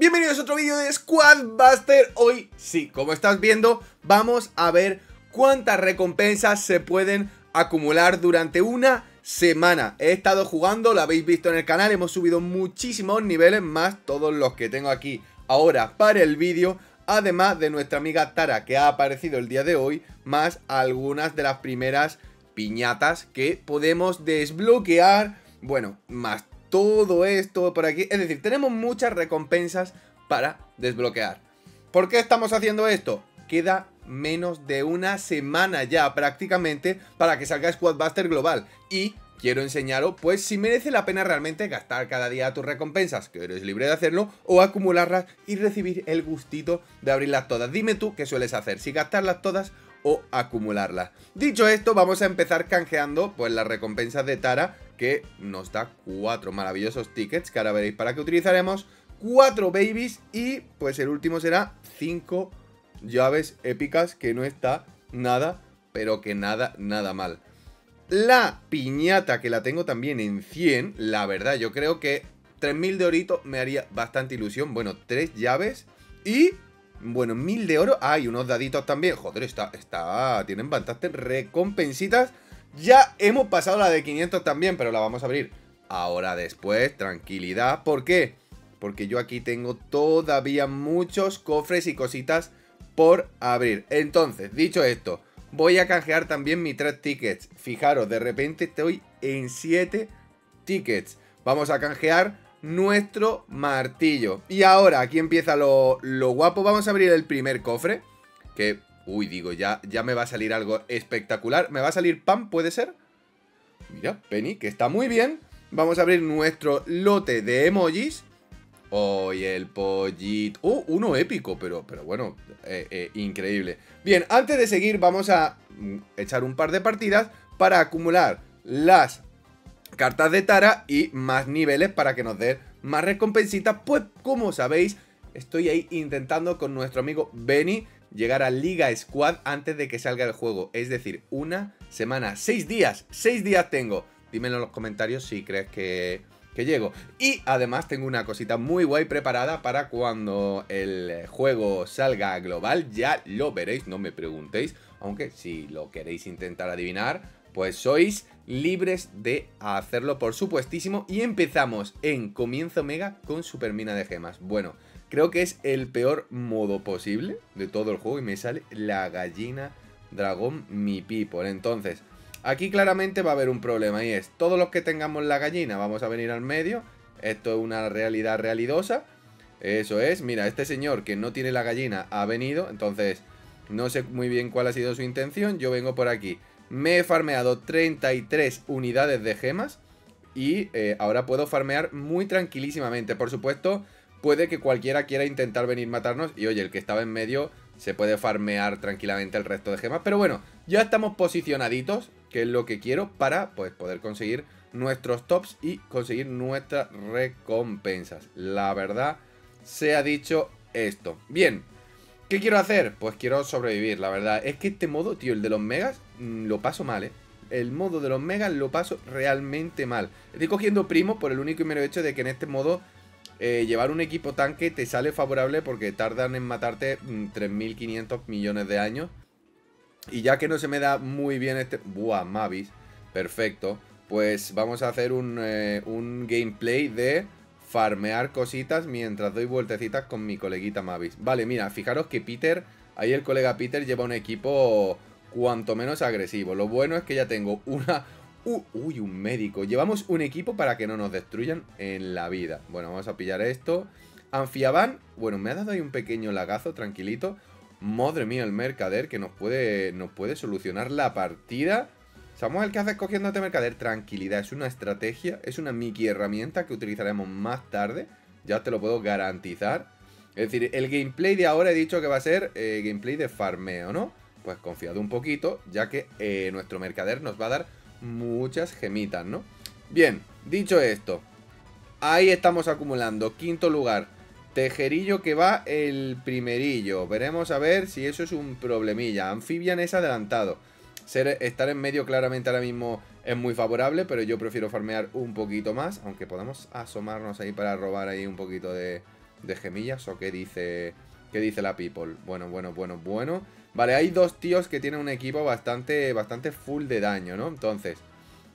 Bienvenidos a otro vídeo de Squadbuster. Hoy, sí, como estás viendo, vamos a ver cuántas recompensas se pueden acumular durante una semana. He estado jugando, lo habéis visto en el canal, hemos subido muchísimos niveles más Todos los que tengo aquí ahora para el vídeo Además de nuestra amiga Tara que ha aparecido el día de hoy Más algunas de las primeras piñatas que podemos desbloquear. Bueno, más todo esto por aquí. Es decir, tenemos muchas recompensas para desbloquear. ¿Por qué estamos haciendo esto? Queda menos de una semana ya prácticamente para que salga Squadbuster Global. Y quiero enseñaros pues si merece la pena realmente gastar cada día tus recompensas, que eres libre de hacerlo, o acumularlas y recibir el gustito de abrirlas todas. Dime tú qué sueles hacer, si gastarlas todas o acumularlas. Dicho esto, vamos a empezar canjeando pues las recompensas de Tara, que nos da cuatro maravillosos tickets, que ahora veréis para qué utilizaremos, cuatro babies y pues el último será cinco llaves épicas, que no está nada, pero que nada, nada mal. La piñata, que la tengo también en 100, la verdad, yo creo que 3000 de orito me haría bastante ilusión. Bueno, tres llaves y bueno, mil de oro. Hay unos daditos también. Joder, está, está, tienen bastantes recompensitas. Ya hemos pasado la de 500 también, pero la vamos a abrir ahora después. Tranquilidad. ¿Por qué? Porque yo aquí tengo todavía muchos cofres y cositas por abrir. Entonces, dicho esto, voy a canjear también mis tres tickets. Fijaros, de repente estoy en 7 tickets. Vamos a canjear nuestro martillo. Y ahora, aquí empieza lo, guapo. Vamos a abrir el primer cofre. Que, uy, digo, ya, ya me va a salir algo espectacular. ¿Me va a salir Pam, puede ser? Mira, Penny, que está muy bien. Vamos a abrir nuestro lote de emojis. Hoy el pollito. Oh, uno épico, pero, pero bueno, eh, eh, increíble. Bien, antes de seguir, vamos a mm, echar un par de partidas para acumular las cartas de Tara y más niveles para que nos dé más recompensitas. Pues como sabéis, estoy ahí intentando con nuestro amigo Benny llegar a Liga Squad antes de que salga el juego. Es decir, una semana, seis días, seis días tengo. Dímelo en los comentarios si crees que, que llego. Y además tengo una cosita muy guay preparada para cuando el juego salga global. Ya lo veréis, no me preguntéis. Aunque si lo queréis intentar adivinar, pues sois libres de hacerlo por supuestísimo. Y empezamos en comienzo mega con super mina de gemas. Bueno, creo que es el peor modo posible de todo el juego y me sale la gallina dragón mi people. Entonces, aquí claramente va a haber un problema y es, todos los que tengamos la gallina vamos a venir al medio. Esto es una realidad realidosa. Eso es, mira, este señor que no tiene la gallina ha venido, entonces no sé muy bien cuál ha sido su intención. Yo vengo por aquí me he farmeado 33 unidades de gemas y eh, ahora puedo farmear muy tranquilísimamente. Por supuesto, puede que cualquiera quiera intentar venir matarnos y oye, el que estaba en medio se puede farmear tranquilamente el resto de gemas. Pero bueno, ya estamos posicionaditos, que es lo que quiero, para pues, poder conseguir nuestros tops y conseguir nuestras recompensas. La verdad, se ha dicho esto. Bien, ¿Qué quiero hacer? Pues quiero sobrevivir, la verdad. Es que este modo, tío, el de los megas, mm, lo paso mal, ¿eh? El modo de los megas lo paso realmente mal. Estoy cogiendo primo por el único y mero hecho de que en este modo eh, llevar un equipo tanque te sale favorable porque tardan en matarte 3.500 mm, millones de años. Y ya que no se me da muy bien este... Buah, Mavis. Perfecto. Pues vamos a hacer un, eh, un gameplay de farmear cositas mientras doy vueltecitas con mi coleguita Mavis. Vale, mira, fijaros que Peter, ahí el colega Peter lleva un equipo cuanto menos agresivo. Lo bueno es que ya tengo una... uy, un médico. Llevamos un equipo para que no nos destruyan en la vida. Bueno, vamos a pillar esto. Anfiaban, bueno, me ha dado ahí un pequeño lagazo, tranquilito. Madre mía, el mercader que nos puede, nos puede solucionar la partida. Samuel, ¿qué haces cogiéndote mercader? Tranquilidad, es una estrategia, es una Mickey herramienta que utilizaremos más tarde, ya te lo puedo garantizar. Es decir, el gameplay de ahora he dicho que va a ser eh, gameplay de farmeo, ¿no? Pues confiado un poquito, ya que eh, nuestro mercader nos va a dar muchas gemitas, ¿no? Bien, dicho esto, ahí estamos acumulando. Quinto lugar, tejerillo que va el primerillo. Veremos a ver si eso es un problemilla. Amphibian es adelantado estar en medio claramente ahora mismo es muy favorable, pero yo prefiero farmear un poquito más, aunque podamos asomarnos ahí para robar ahí un poquito de, de gemillas o qué dice, qué dice la people. Bueno, bueno, bueno, bueno. Vale, hay dos tíos que tienen un equipo bastante, bastante full de daño, ¿no? Entonces,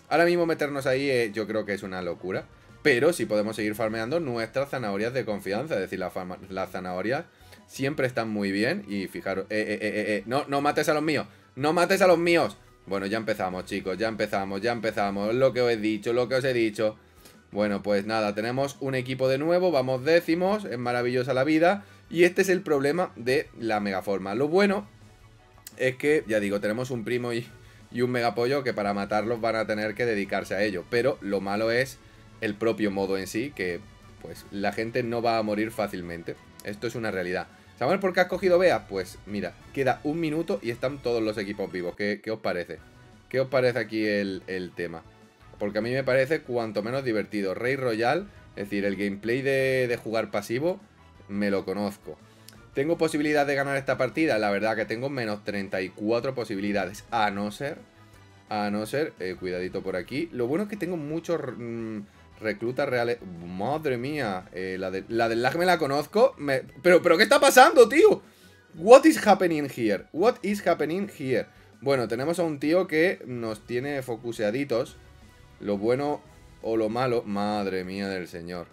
ahora mismo meternos ahí eh, yo creo que es una locura. Pero sí podemos seguir farmeando nuestras zanahorias de confianza. Es decir, las zanahorias siempre están muy bien. Y fijaros, eh, eh, eh, eh, no, no mates a los míos. No mates a los míos. Bueno, ya empezamos, chicos, ya empezamos, ya empezamos. Lo que os he dicho, lo que os he dicho. Bueno, pues nada, tenemos un equipo de nuevo, vamos décimos, es maravillosa la vida. Y este es el problema de la megaforma. Lo bueno es que, ya digo, tenemos un primo y, un megapollo que para matarlos van a tener que dedicarse a ello. Pero lo malo es el propio modo en sí, que pues la gente no va a morir fácilmente. Esto es una realidad. ¿Sabes por qué has cogido Bea? Pues mira, queda un minuto y están todos los equipos vivos. ¿Qué, os parece? ¿Qué os parece aquí el, el, tema? Porque a mí me parece cuanto menos divertido. Rey Royal, es decir, el gameplay de, de jugar pasivo, me lo conozco. ¿Tengo posibilidad de ganar esta partida? La verdad que tengo menos 34 posibilidades. A no ser... A no ser... Eh, cuidadito por aquí. Lo bueno es que tengo muchos... Mm, reclutas reales... Madre mía. Eh, la del lag me la conozco. Pero, pero, ¿qué está pasando, tío? What is happening here? What is happening here? Bueno, tenemos a un tío que nos tiene focuseaditos. Lo bueno o lo malo... Madre mía del señor.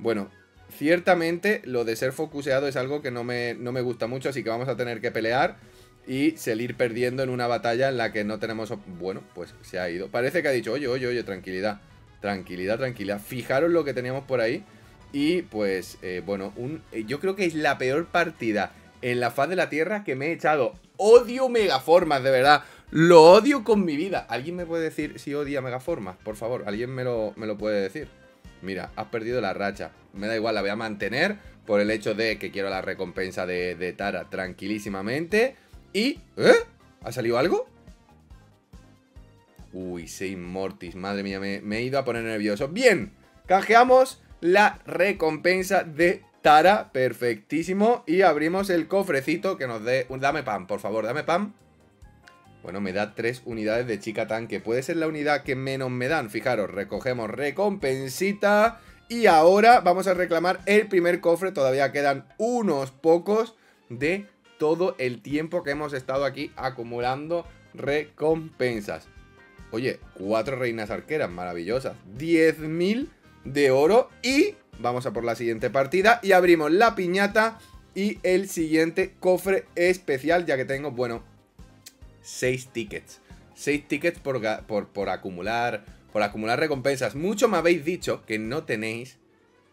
Bueno, Ciertamente lo de ser focuseado es algo que no me, no me gusta mucho, así que vamos a tener que pelear y salir perdiendo en una batalla en la que no tenemos... Bueno, pues se ha ido. Parece que ha dicho, oye, oye, oye, tranquilidad. Tranquilidad, tranquilidad. Fijaros lo que teníamos por ahí. Y pues, eh, bueno, un, eh, yo creo que es la peor partida en la faz de la Tierra que me he echado. Odio Megaformas, de verdad. Lo odio con mi vida. ¿Alguien me puede decir si odia Megaformas? Por favor, ¿alguien me lo, me lo puede decir? Mira, has perdido la racha. Me da igual, la voy a mantener por el hecho de que quiero la recompensa de, Tara tranquilísimamente. Y... ¿Eh? ¿Ha salido algo? Uy, seis Mortis, madre mía, me, he ido a poner nervioso. Bien, canjeamos la recompensa de Tara, perfectísimo. Y abrimos el cofrecito que nos dé... Dame pan, por favor, dame pan. Bueno, me da tres unidades de chica tanque. Puede ser la unidad que menos me dan. Fijaros, recogemos recompensita. Y ahora vamos a reclamar el primer cofre. Todavía quedan unos pocos de todo el tiempo que hemos estado aquí acumulando recompensas. Oye, cuatro reinas arqueras, maravillosas. 10.000 de oro y vamos a por la siguiente partida y abrimos la piñata y el siguiente cofre especial, ya que tengo, bueno, 6 tickets. 6 tickets por, por, acumular por acumular recompensas. Mucho me habéis dicho que no tenéis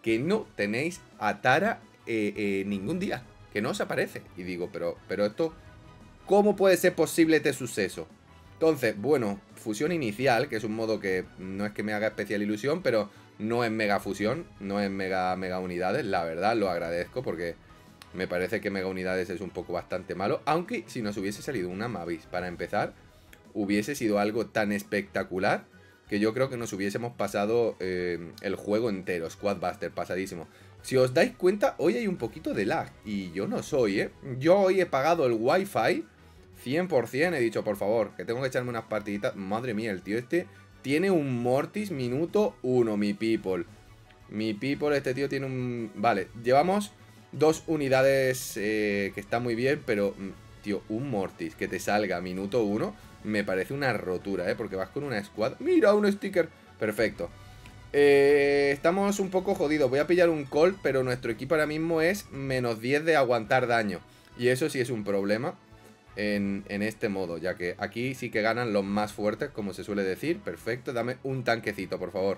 que no tenéis a Tara eh, eh, ningún día, que no os aparece. Y digo, pero, pero esto, ¿cómo puede ser posible este suceso? Entonces, bueno, fusión inicial, que es un modo que no es que me haga especial ilusión, pero no es mega fusión, no es mega, mega unidades, la verdad lo agradezco porque me parece que Mega Unidades es un poco bastante malo. Aunque si nos hubiese salido una Mavis para empezar, hubiese sido algo tan espectacular que yo creo que nos hubiésemos pasado eh, el juego entero. Squadbuster, pasadísimo. Si os dais cuenta, hoy hay un poquito de lag. Y yo no soy, ¿eh? Yo hoy he pagado el wifi 100%. He dicho, por favor, que tengo que echarme unas partiditas. Madre mía, el tío este tiene un Mortis minuto 1, mi people. Mi people, este tío tiene un... Vale, llevamos Dos unidades eh, que está muy bien, pero, mm, tío, un Mortis que te salga minuto uno me parece una rotura, ¿eh? Porque vas con una squad. ¡Mira, un sticker! Perfecto. Eh, estamos un poco jodidos. Voy a pillar un Colt, pero nuestro equipo ahora mismo es menos 10 de aguantar daño. Y eso sí es un problema en, en, este modo, ya que aquí sí que ganan los más fuertes, como se suele decir. Perfecto, dame un tanquecito, por favor.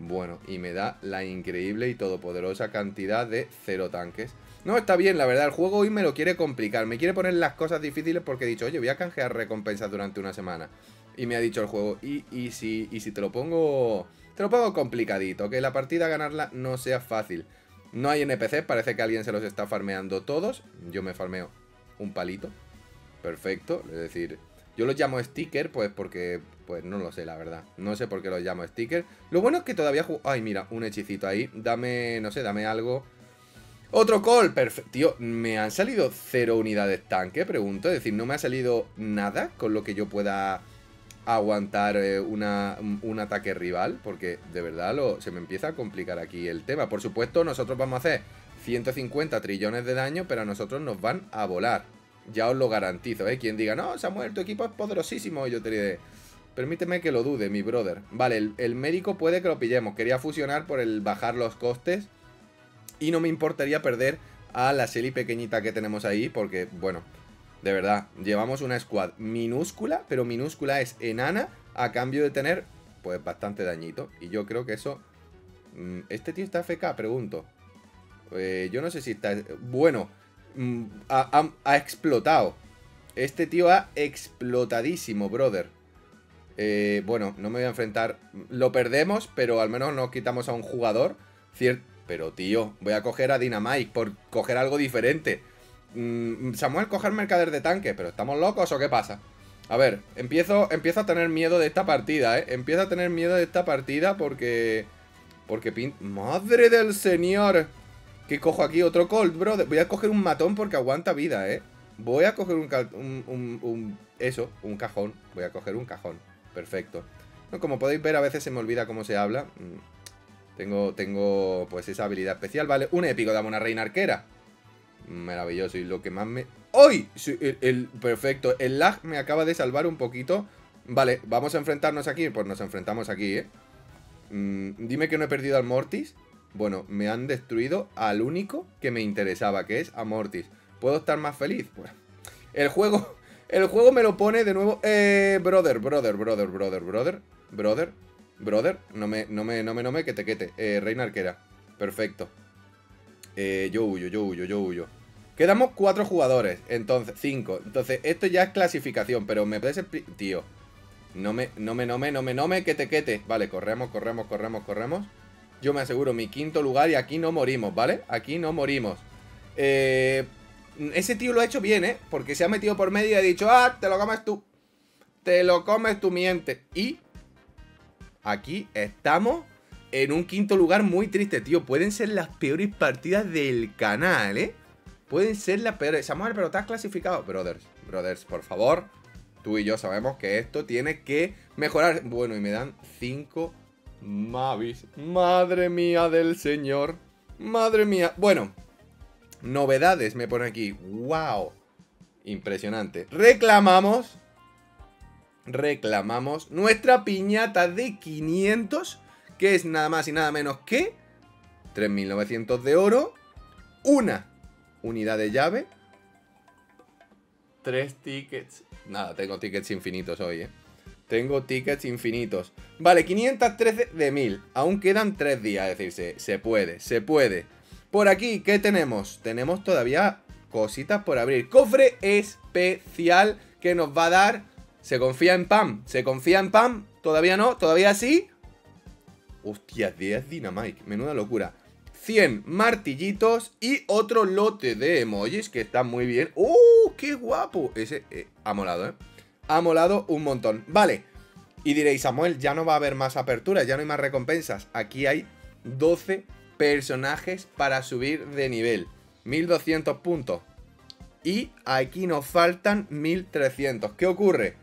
Bueno, y me da la increíble y todopoderosa cantidad de cero tanques. No, está bien, la verdad, el juego hoy me lo quiere complicar. Me quiere poner las cosas difíciles porque he dicho, oye, voy a canjear recompensas durante una semana. Y me ha dicho el juego, y, y, si, y si te lo pongo... Te lo pongo complicadito, que la partida ganarla no sea fácil. No hay NPC, parece que alguien se los está farmeando todos. Yo me farmeo un palito. Perfecto, es decir, yo los llamo sticker, pues porque, pues no lo sé, la verdad. No sé por qué los llamo sticker. Lo bueno es que todavía... Ay, mira, un hechicito ahí. Dame, no sé, dame algo. Otro call, perfecto. Tío, ¿me han salido cero unidades tanque? Pregunto. Es decir, no me ha salido nada con lo que yo pueda aguantar eh, una, un ataque rival. Porque de verdad lo, se me empieza a complicar aquí el tema. Por supuesto, nosotros vamos a hacer 150 trillones de daño, pero a nosotros nos van a volar. Ya os lo garantizo, ¿eh? Quien diga, no, Samuel, tu equipo es poderosísimo. yo te diré, permíteme que lo dude, mi brother. Vale, el, el médico puede que lo pillemos. Quería fusionar por el bajar los costes. Y no me importaría perder a la Shelly pequeñita que tenemos ahí, porque, bueno, de verdad, llevamos una squad minúscula, pero minúscula es enana, a cambio de tener, pues, bastante dañito. Y yo creo que eso... Mm, ¿Este tío está FK? Pregunto. Eh, yo no sé si está... Bueno, mm, ha, explotado. Este tío ha explotadísimo, brother. Eh, bueno, no me voy a enfrentar. Lo perdemos, pero al menos nos quitamos a un jugador. Pero, tío, voy a coger a Dynamite por coger algo diferente. Mm, Samuel, coger mercader de tanque. ¿Pero estamos locos o qué pasa? A ver, empiezo, empiezo a tener miedo de esta partida, ¿eh? Empiezo a tener miedo de esta partida porque... Porque pin... ¡Madre del señor! ¿Qué cojo aquí? Otro Colt, bro. Voy a coger un matón porque aguanta vida, ¿eh? Voy a coger un, Eso, un cajón. Voy a coger un cajón. Perfecto. como podéis ver, a veces se me olvida cómo se habla. Mm. Tengo, tengo, pues, esa habilidad especial, ¿vale? Un épico, dame una reina arquera. Maravilloso. Y lo que más me... ¡Hoy! El, perfecto. El lag me acaba de salvar un poquito. Vale, vamos a enfrentarnos aquí. Pues nos enfrentamos aquí, ¿eh? Mm, dime que no he perdido al Mortis. Bueno, me han destruido al único que me interesaba, que es a Mortis. ¿Puedo estar más feliz? Bueno, el juego, el juego me lo pone de nuevo. Eh, brother, brother, brother, brother, brother, brother, brother. No me, no me, no me, no me, que te quete. Eh, reina arquera. Perfecto. Eh, yo huyo, yo huyo, yo huyo. Quedamos cuatro jugadores, entonces, cinco. Entonces, esto ya es clasificación, pero me puedes... Tío, no me, no me, no me, no me, no me, que te quete. Vale, corremos, corremos, corremos, corremos. Yo me aseguro mi quinto lugar y aquí no morimos, ¿vale? Aquí no morimos. Eh, ese tío lo ha hecho bien, ¿eh? Porque se ha metido por medio y ha dicho, ah, te lo comes tú. Te lo comes tu miente. Y aquí estamos en un quinto lugar muy triste, tío. Pueden ser las peores partidas del canal, ¿eh? Pueden ser las peores. Samuel, pero estás clasificado. Brothers, brothers, por favor. Tú y yo sabemos que esto tiene que mejorar. Bueno, y me dan cinco Mavis. Madre mía del señor. Madre mía. Bueno, novedades me pone aquí. ¡Wow! Impresionante. Reclamamos. Reclamamos nuestra piñata de 500. Que es nada más y nada menos que 3.900 de oro. Una unidad de llave. Tres tickets. Nada, tengo tickets infinitos hoy, eh. Tengo tickets infinitos. Vale, 513 de 1000. Aún quedan 3 días, es decir, se, puede, se puede. Por aquí, ¿qué tenemos? Tenemos todavía cositas por abrir. Cofre especial que nos va a dar... Se confía en Pam. Se confía en Pam. Todavía no, todavía sí. Hostia, 10 Dynamite. Menuda locura. 100 martillitos y otro lote de emojis que está muy bien. ¡Uh! ¡Qué guapo! Ese eh, ha molado, ¿eh? Ha molado un montón. Vale, y diréis, Samuel, ya no va a haber más aperturas, ya no hay más recompensas. Aquí hay 12 personajes para subir de nivel. 1200 puntos. Y aquí nos faltan 1300. ¿Qué ocurre?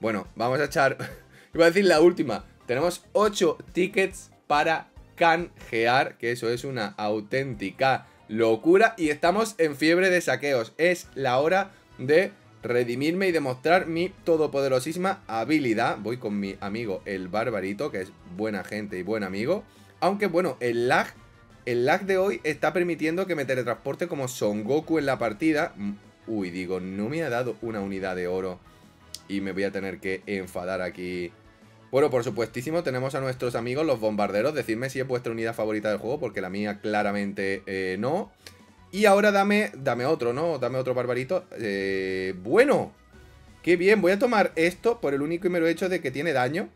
Bueno, vamos a echar... Iba a decir la última. Tenemos 8 tickets para canjear, que eso es una auténtica locura. Y estamos en fiebre de saqueos. Es la hora de redimirme y demostrar mi todopoderosísima habilidad. Voy con mi amigo el Barbarito, que es buena gente y buen amigo. Aunque bueno, el lag, el lag de hoy está permitiendo que me teletransporte como Son Goku en la partida. Mm, uy, digo, no me ha dado una unidad de oro. Y me voy a tener que enfadar aquí. Bueno, por supuestísimo, tenemos a nuestros amigos los bombarderos. Decidme si es vuestra unidad favorita del juego, porque la mía claramente eh, no. Y ahora dame, dame otro, ¿no? Dame otro barbarito. Eh, bueno, qué bien. Voy a tomar esto por el único y mero hecho de que tiene daño.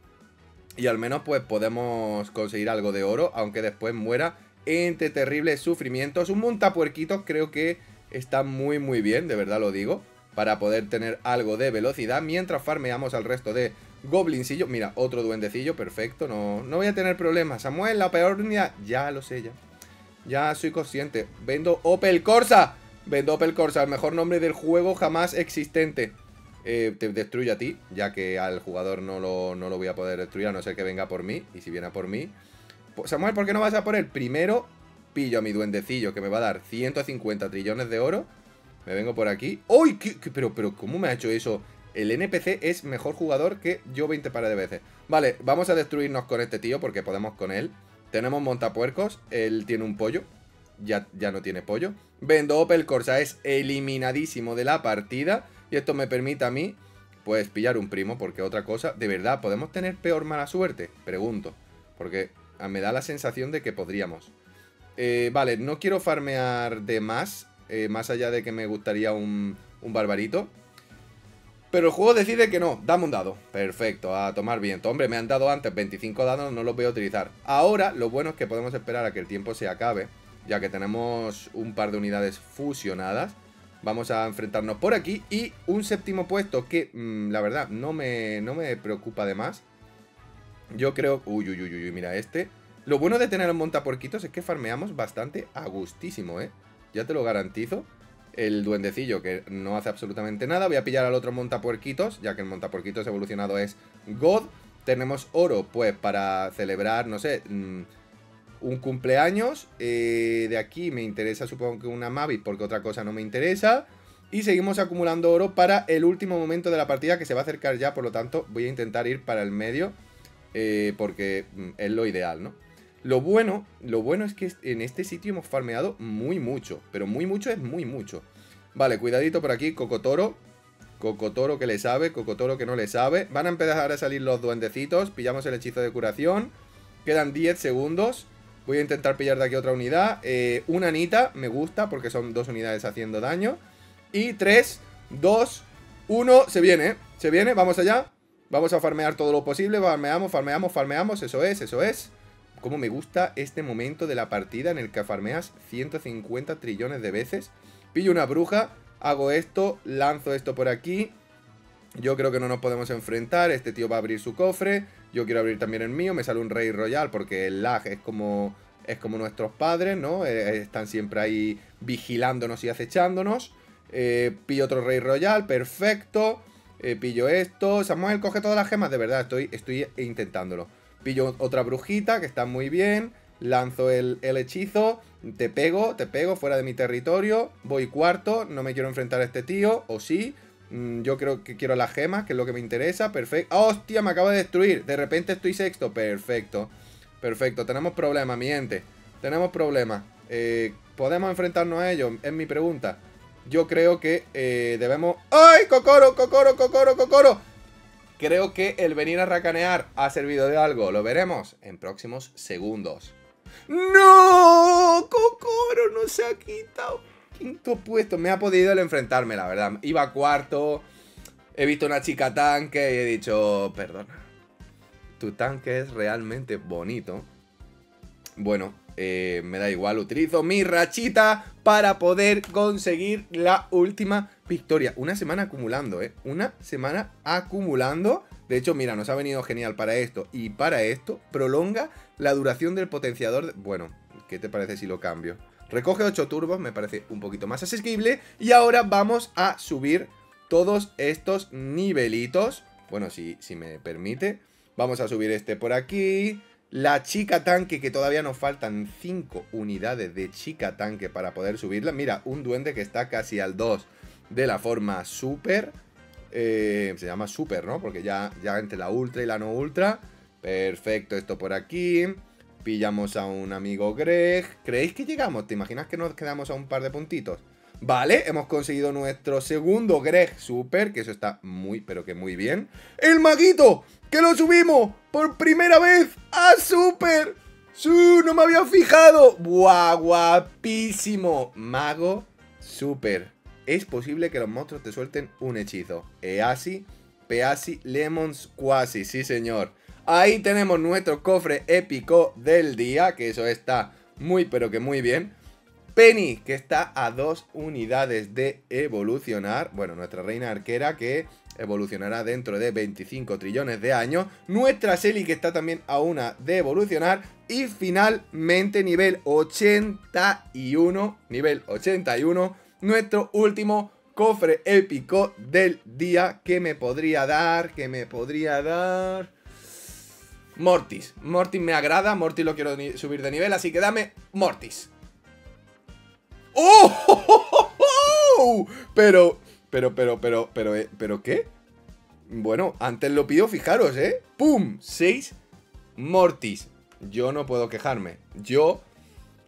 Y al menos pues podemos conseguir algo de oro, aunque después muera entre terribles sufrimientos. Un montapuerquitos creo que está muy muy bien, de verdad lo digo. Para poder tener algo de velocidad mientras farmeamos al resto de goblincillos. Mira, otro duendecillo, perfecto, no, no voy a tener problemas. Samuel, la peor unidad, ya lo sé ya. Ya soy consciente. Vendo Opel Corsa. Vendo Opel Corsa, el mejor nombre del juego jamás existente. Eh, te destruyo a ti, ya que al jugador no lo, no lo voy a poder destruir, a no ser que venga por mí. Y si viene por mí... Samuel, ¿por qué no vas a por él? Primero, pillo a mi duendecillo que me va a dar 150 trillones de oro. Me vengo por aquí. ¡Uy! pero, pero, ¿cómo me ha hecho eso? El NPC es mejor jugador que yo 20 pares de veces. Vale, vamos a destruirnos con este tío porque podemos con él. Tenemos montapuercos. Él tiene un pollo. Ya, ya no tiene pollo. Vendo Opel Corsa es eliminadísimo de la partida. Y esto me permite a mí, pues, pillar un primo. Porque otra cosa, ¿de verdad podemos tener peor mala suerte? Pregunto. Porque me da la sensación de que podríamos. Eh, vale, no quiero farmear de más. Eh, más allá de que me gustaría un, un barbarito. Pero el juego decide que no, dame un dado. Perfecto, a tomar viento. Hombre, me han dado antes 25 dados, no los voy a utilizar. Ahora, lo bueno es que podemos esperar a que el tiempo se acabe, ya que tenemos un par de unidades fusionadas. Vamos a enfrentarnos por aquí y un séptimo puesto que, mm, la verdad, no me, no me preocupa de más. Yo creo... Uy, uy, uy, uy, mira este. Lo bueno de tener un montaporquitos es que farmeamos bastante a gustísimo, ¿eh? Ya te lo garantizo el duendecillo que no hace absolutamente nada. Voy a pillar al otro montapuerquitos, ya que el montapuerquitos evolucionado es God. Tenemos oro, pues, para celebrar, no sé, mm, un cumpleaños. Eh, de aquí me interesa, supongo que una Mavi, porque otra cosa no me interesa. Y seguimos acumulando oro para el último momento de la partida, que se va a acercar ya, por lo tanto, voy a intentar ir para el medio, eh, porque mm, es lo ideal, ¿no? Lo bueno, lo bueno es que en este sitio hemos farmeado muy mucho. Pero muy mucho es muy mucho. Vale, cuidadito por aquí, Cocotoro. Cocotoro que le sabe, Cocotoro que no le sabe. Van a empezar a salir los duendecitos. Pillamos el hechizo de curación. Quedan 10 segundos. Voy a intentar pillar de aquí otra unidad. Eh, una anita, me gusta porque son dos unidades haciendo daño. Y 3, 2, 1, se viene, ¿eh? Se viene, vamos allá. Vamos a farmear todo lo posible. Farmeamos, farmeamos, farmeamos. Eso es, eso es. Cómo me gusta este momento de la partida en el que farmeas 150 trillones de veces. Pillo una bruja, hago esto, lanzo esto por aquí. Yo creo que no nos podemos enfrentar, este tío va a abrir su cofre. Yo quiero abrir también el mío, me sale un rey royal porque el lag es como, es como nuestros padres, ¿no? Eh, están siempre ahí vigilándonos y acechándonos. Eh, pillo otro rey royal, perfecto. Eh, pillo esto. Samuel, coge todas las gemas, de verdad, estoy, estoy intentándolo. Pillo otra brujita, que está muy bien. Lanzo el, hechizo. Te pego, te pego fuera de mi territorio. Voy cuarto. No me quiero enfrentar a este tío. O sí. Mm, yo creo que quiero las gemas, que es lo que me interesa. Perfecto. ¡Hostia! Me acaba de destruir. De repente estoy sexto. Perfecto. Perfecto. Tenemos problemas, mi gente. Tenemos problemas. Eh, ¿Podemos enfrentarnos a ellos? Es mi pregunta. Yo creo que eh, debemos... ¡Ay! ¡Cocoro, cocoro, cocoro, cocoro! Creo que el venir a racanear ha servido de algo. Lo veremos en próximos segundos. ¡No! Kokoro no se ha quitado. Quinto puesto. Me ha podido el enfrentarme, la verdad. Iba cuarto. He visto una chica tanque y he dicho, perdona. Tu tanque es realmente bonito. Bueno, eh, me da igual. Utilizo mi rachita para poder conseguir la última victoria. Una semana acumulando, ¿eh? Una semana acumulando. De hecho, mira, nos ha venido genial para esto y para esto. Prolonga la duración del potenciador. Bueno, ¿qué te parece si lo cambio? Recoge 8 turbos, me parece un poquito más asequible. Y ahora vamos a subir todos estos nivelitos. Bueno, si, si me permite. Vamos a subir este por aquí. La chica tanque, que todavía nos faltan 5 unidades de chica tanque para poder subirla. Mira, un duende que está casi al 2 de la forma super. Eh, se llama super, ¿no? Porque ya, ya entre la ultra y la no ultra. Perfecto, esto por aquí. Pillamos a un amigo Greg. ¿Creéis que llegamos? ¿Te imaginas que nos quedamos a un par de puntitos? Vale, hemos conseguido nuestro segundo Greg Super, que eso está muy, pero que muy bien. ¡El maguito! ¡Que lo subimos por primera vez a Super! ¡Sí! ¡No me había fijado! ¡Buah, guapísimo! Mago Super. Es posible que los monstruos te suelten un hechizo. Easi, Peasi, Lemons, Quasi. Sí, señor. Ahí tenemos nuestro cofre épico del día, que eso está muy, pero que muy bien. Penny, que está a dos unidades de evolucionar. Bueno, nuestra reina arquera, que evolucionará dentro de 25 trillones de años. Nuestra Selly que está también a una de evolucionar. Y finalmente nivel 81, nivel 81, nuestro último cofre épico del día. que me podría dar? que me podría dar? Mortis. Mortis me agrada, Mortis lo quiero subir de nivel, así que dame Mortis. ¡Oh! Pero, pero, pero, pero, pero, eh, pero, ¿qué? Bueno, antes lo pido, fijaros, ¿eh? ¡Pum! 6 Mortis. Yo no puedo quejarme. Yo,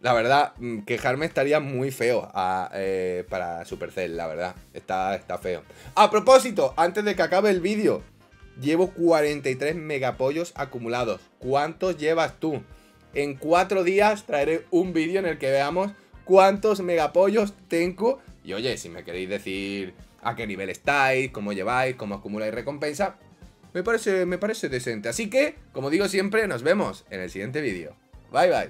la verdad, mm, quejarme estaría muy feo a, eh, para Supercell, la verdad. Está, está feo. A propósito, antes de que acabe el vídeo, llevo 43 megapollos acumulados. ¿Cuántos llevas tú? En cuatro días traeré un vídeo en el que veamos cuántos megapollos tengo. Y oye, si me queréis decir a qué nivel estáis, cómo lleváis, cómo acumuláis recompensa, me parece, me parece decente. Así que, como digo siempre, nos vemos en el siguiente vídeo. Bye bye.